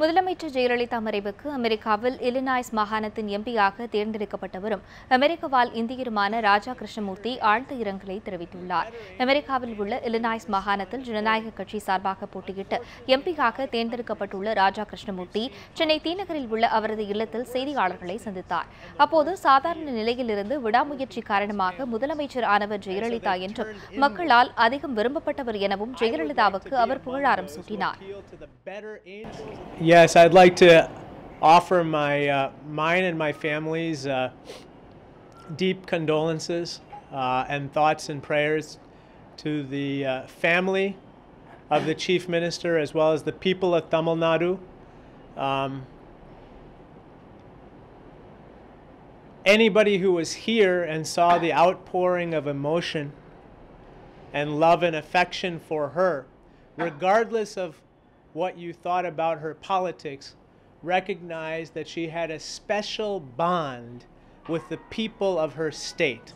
முதலமைச்சர் ஜெயலலிதா மறைவுக்கு அமெரிக்காவில் இலினாய்ஸ் மாகாணத்தின் எம்பியாக தேர்ந்தெடுக்கப்பட்டவரும் அமெரிக்க இந்தியருமான ராஜா கிருஷ்ணமூர்த்தி ஆழ்ந்த இரங்கலை தெரிவித்துள்ளார். அமெரிக்காவில் உள்ள இலினாய்ஸ் மாகாணத்தில் ஜனநாயக கட்சி சார்பாக போட்டியிட்டு எம்பியாக தேர்ந்தெடுக்கப்பட்டுள்ள ராஜா கிருஷ்ணமூர்த்தி சென்னை தீநகரில் உள்ள அவரது இல்லத்தில் செய்தியாளர்களை சந்தித்தார். அப்போது சாதாரண நிலையிலிருந்து விடாமுயற்சி காரணமாக முதலமைச்சர் ஆனவர் ஜெயலலிதா என்றும் மக்களால் அதிகம் விரும்பப்பட்டவர் எனவும் ஜெயலலிதாவுக்கு அவர் புகழாரம் சூட்டினார். Yes, I'd like to offer my uh, mine and my family's uh, deep condolences uh, and thoughts and prayers to the uh, family of the chief minister as well as the people of Tamil Nadu. Um, anybody who was here and saw the outpouring of emotion and love and affection for her, regardless of what you thought about her politics, recognized that she had a special bond with the people of her state.